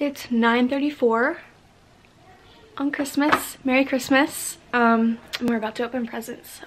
It's 9.34 on Christmas. Merry Christmas. Um, and we're about to open presents, so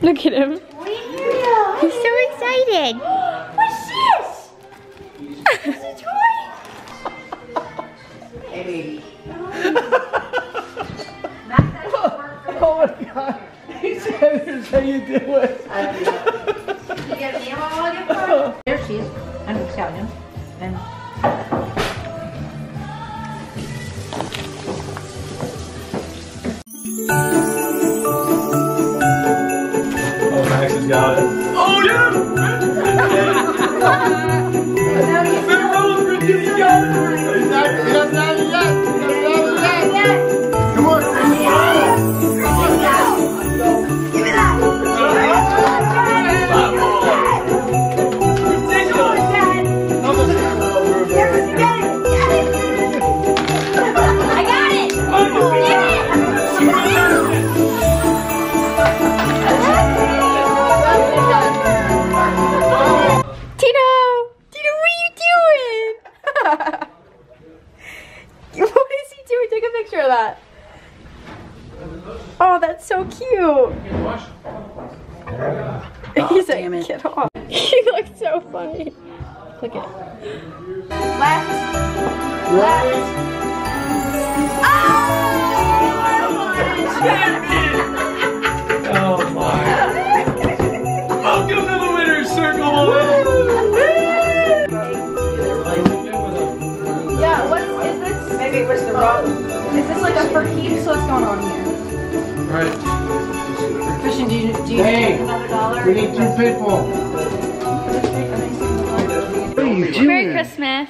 Look at him. He's so excited. What's this? It's a toy. Hey, baby. Matt, that doesn't work for Oh my god. He said, here's how you do it. Cute. He's like, get off. He looks so funny. Look at Left. Left. Oh my. this? maybe it was the wrong. Is this like a for keeps? What's going on here? Right. Christian, do you, do you Hey, Another dollar? we need two people. What are you doing? Merry Christmas.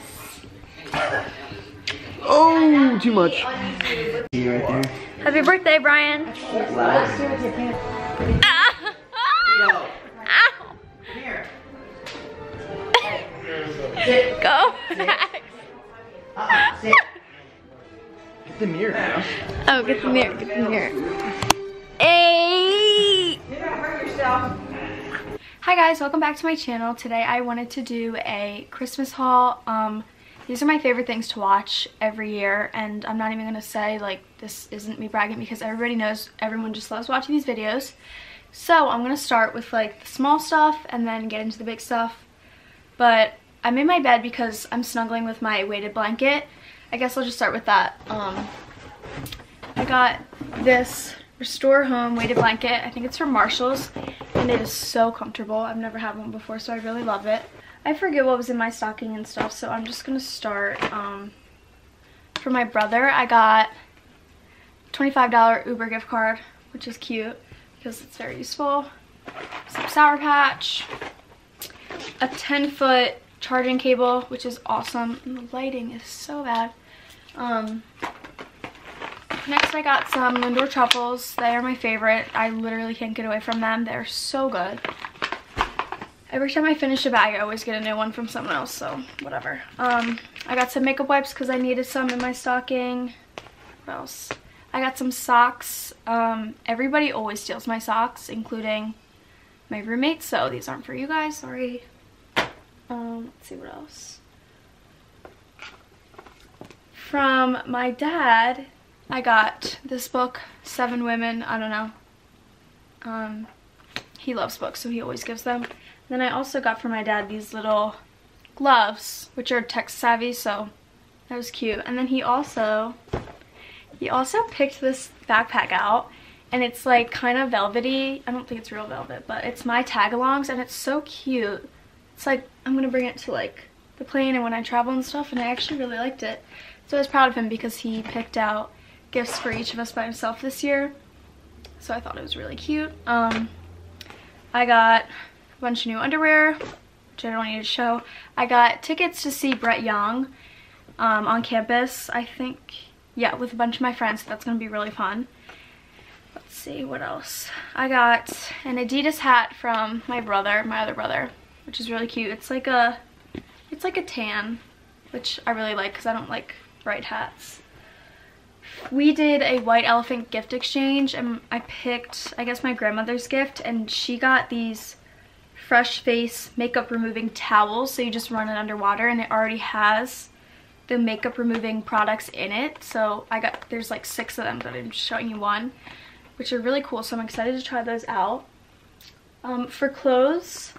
Oh, too much. Happy birthday, Brian. Ah. Ow. Go. Max. Get the mirror now. Oh, get the mirror. Get the mirror. Hey. Hi guys, welcome back to my channel. Today I wanted to do a Christmas haul. Um, these are my favorite things to watch every year and I'm not even gonna say like this isn't me bragging because everybody knows everyone just loves watching these videos. So I'm gonna start with like the small stuff and then get into the big stuff. But I made my bed because I'm snuggling with my weighted blanket. I guess I'll just start with that. Um, I got this Restore Home weighted blanket. I think it's from Marshalls and it is so comfortable. I've never had one before so I really love it. I forget what was in my stocking and stuff so I'm just gonna start. Um, for my brother I got $25 Uber gift card which is cute because it's very useful. Some Sour Patch, a 10 foot charging cable which is awesome and the lighting is so bad. Um, Next I got some Lindor truffles. They are my favorite. I literally can't get away from them. They're so good. Every time I finish a bag, I always get a new one from someone else, so whatever. Um, I got some makeup wipes because I needed some in my stocking. What else? I got some socks. Um, everybody always steals my socks, including my roommates, so these aren't for you guys, sorry. Um, let's see what else. From my dad, I got this book, Seven Women, I don't know. Um, he loves books, so he always gives them. Then I also got from my dad these little gloves, which are tech savvy, so that was cute. And then he also, he also picked this backpack out, and it's like kind of velvety. I don't think it's real velvet, but it's my tag-alongs, and it's so cute. It's like, I'm gonna bring it to like the plane and when I travel and stuff, and I actually really liked it. So I was proud of him because he picked out gifts for each of us by himself this year. So I thought it was really cute. Um, I got a bunch of new underwear, which I don't need to show. I got tickets to see Brett Young um, on campus, I think. Yeah, with a bunch of my friends. so That's going to be really fun. Let's see, what else? I got an Adidas hat from my brother, my other brother, which is really cute. It's like a, it's like a tan, which I really like because I don't like bright hats. We did a white elephant gift exchange and I picked, I guess, my grandmother's gift and she got these fresh face makeup removing towels. So you just run it underwater and it already has the makeup removing products in it. So I got, there's like six of them, but I'm showing you one, which are really cool. So I'm excited to try those out. Um, for clothes,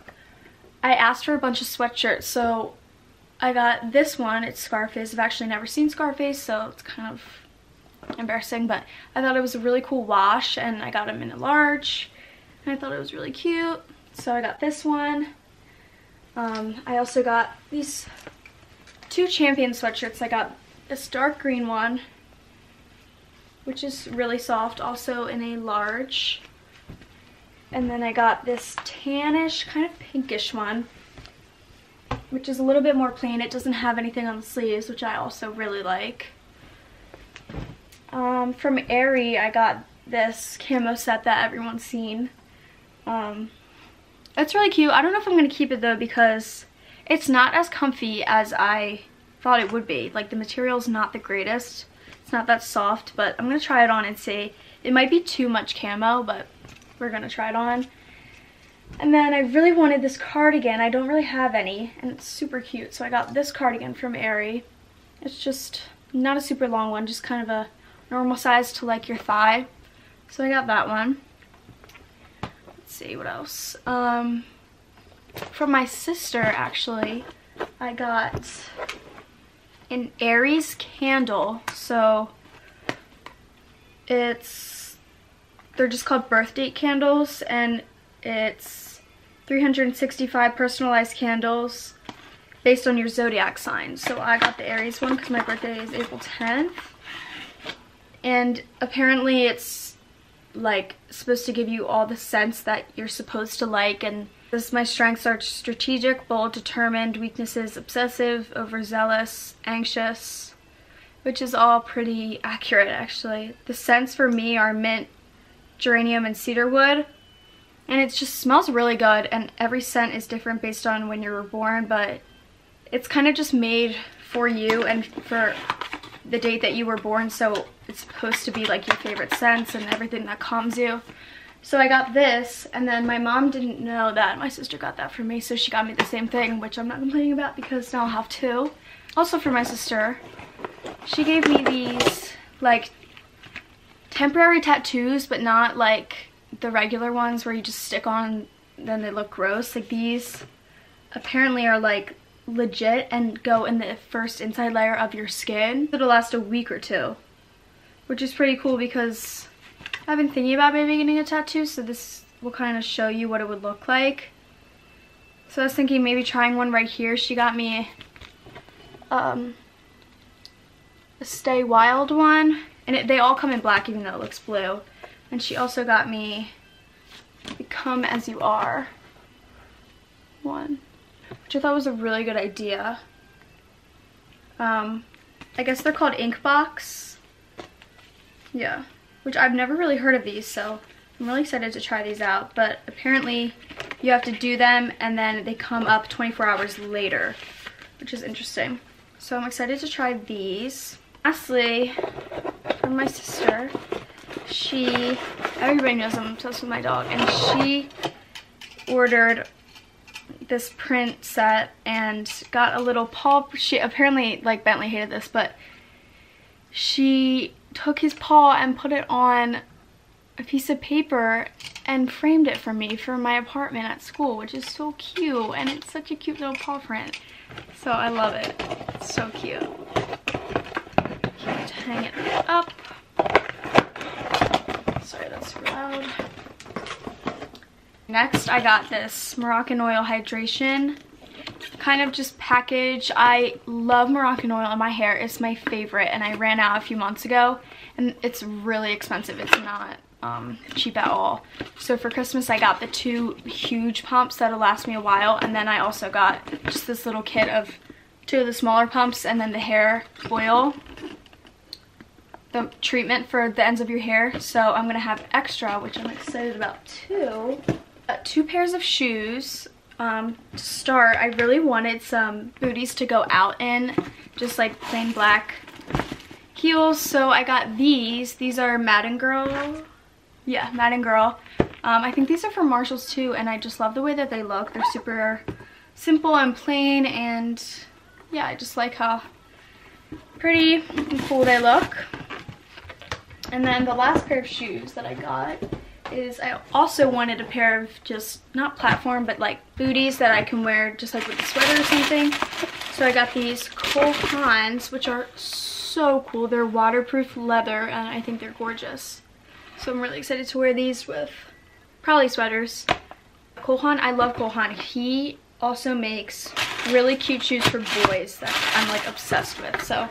I asked for a bunch of sweatshirts. So I got this one, it's Scarface. I've actually never seen Scarface, so it's kind of embarrassing, but I thought it was a really cool wash and I got them in a large and I thought it was really cute. So I got this one. Um, I also got these two champion sweatshirts. I got this dark green one, which is really soft, also in a large. And then I got this tannish, kind of pinkish one, which is a little bit more plain. It doesn't have anything on the sleeves, which I also really like. Um, from Aerie, I got this camo set that everyone's seen. Um, it's really cute. I don't know if I'm going to keep it though because it's not as comfy as I thought it would be. Like the material's not the greatest. It's not that soft, but I'm going to try it on and see. It might be too much camo, but we're going to try it on. And then I really wanted this cardigan. I don't really have any, and it's super cute. So I got this cardigan from Aerie. It's just not a super long one, just kind of a normal size to like your thigh. So I got that one. Let's see what else. Um, from my sister, actually, I got an Aries candle. So it's, they're just called birth date candles and it's 365 personalized candles based on your zodiac sign. So I got the Aries one because my birthday is April 10th. And apparently it's like supposed to give you all the scents that you're supposed to like and this my strengths are strategic, bold, determined, weaknesses, obsessive, overzealous, anxious, which is all pretty accurate actually. The scents for me are mint, geranium, and cedarwood. And it just smells really good and every scent is different based on when you were born, but it's kind of just made for you and for the date that you were born so it's supposed to be like your favorite scents and everything that calms you. So I got this and then my mom didn't know that my sister got that for me so she got me the same thing which I'm not complaining about because now I'll have two. Also for my sister, she gave me these like temporary tattoos but not like the regular ones where you just stick on then they look gross. Like these apparently are like legit and go in the first inside layer of your skin. It'll last a week or two, which is pretty cool because I've been thinking about maybe getting a tattoo, so this will kind of show you what it would look like. So I was thinking maybe trying one right here. She got me um, a Stay Wild one, and it, they all come in black even though it looks blue. And she also got me Become As You Are one which I thought was a really good idea. Um, I guess they're called Inkbox. Yeah, which I've never really heard of these, so I'm really excited to try these out. But apparently you have to do them and then they come up 24 hours later, which is interesting. So I'm excited to try these. Lastly, from my sister, she, everybody knows I'm obsessed with my dog, and she ordered this print set and got a little paw, she apparently, like Bentley hated this, but she took his paw and put it on a piece of paper and framed it for me for my apartment at school, which is so cute, and it's such a cute little paw print. So I love it. It's so cute. Hang it up. Sorry, that's loud. Next, I got this Moroccanoil Hydration kind of just package. I love Moroccan oil in my hair. It's my favorite and I ran out a few months ago and it's really expensive. It's not um, cheap at all. So for Christmas I got the two huge pumps that'll last me a while and then I also got just this little kit of two of the smaller pumps and then the hair oil the treatment for the ends of your hair. So i'm gonna have extra which i'm excited about too. Uh, two pairs of shoes um, to start. I really wanted some booties to go out in just like plain black heels. So i got these. These are madden girl. Yeah madden girl. Um, i think these are from marshalls too and i just love the way that they look. They're super simple and plain and yeah i just like how pretty and cool they look and then the last pair of shoes that I got is I also wanted a pair of just, not platform, but like booties that I can wear just like with a sweater or something. So I got these Cole Haans, which are so cool. They're waterproof leather and I think they're gorgeous. So I'm really excited to wear these with probably sweaters. Cole Haan, I love Cole Haan. He also makes really cute shoes for boys that I'm like obsessed with. So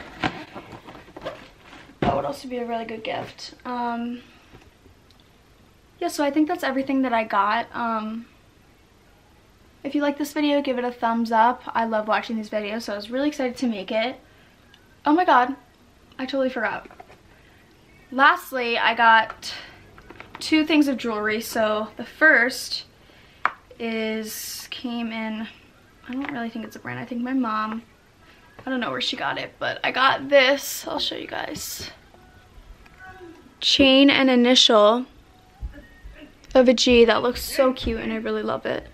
would also be a really good gift. Um, yeah, so I think that's everything that I got. Um, if you like this video, give it a thumbs up. I love watching these videos, so I was really excited to make it. Oh my god, I totally forgot. Lastly, I got two things of jewelry. So the first is, came in, I don't really think it's a brand. I think my mom I don't know where she got it, but I got this. I'll show you guys. Chain and initial of a G that looks so cute and I really love it.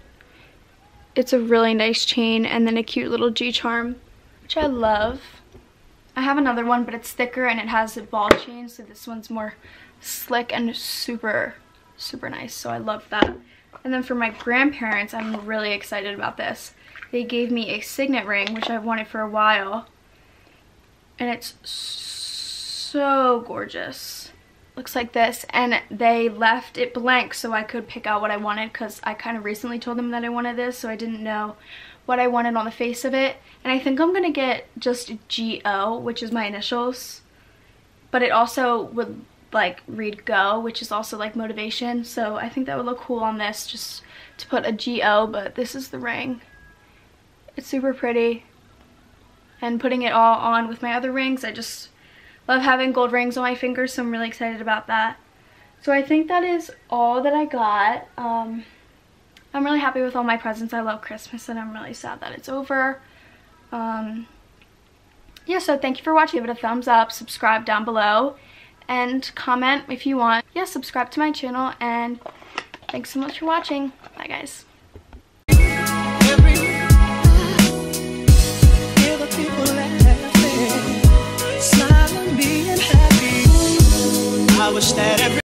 It's a really nice chain and then a cute little G charm, which I love. I have another one, but it's thicker and it has a ball chain, so this one's more slick and super, super nice. So I love that. And then for my grandparents, I'm really excited about this they gave me a signet ring, which I've wanted for a while. And it's so gorgeous. Looks like this. And they left it blank so I could pick out what I wanted because I kind of recently told them that I wanted this. So I didn't know what I wanted on the face of it. And I think I'm to get just G-O, which is my initials. But it also would like read go, which is also like motivation. So I think that would look cool on this just to put a G-O, but this is the ring. It's super pretty. And putting it all on with my other rings, I just love having gold rings on my fingers, so I'm really excited about that. So I think that is all that I got. Um, I'm really happy with all my presents. I love Christmas and I'm really sad that it's over. Um, yeah, so thank you for watching. Give it a thumbs up, subscribe down below, and comment if you want. Yeah, subscribe to my channel, and thanks so much for watching. Bye, guys. I wish that every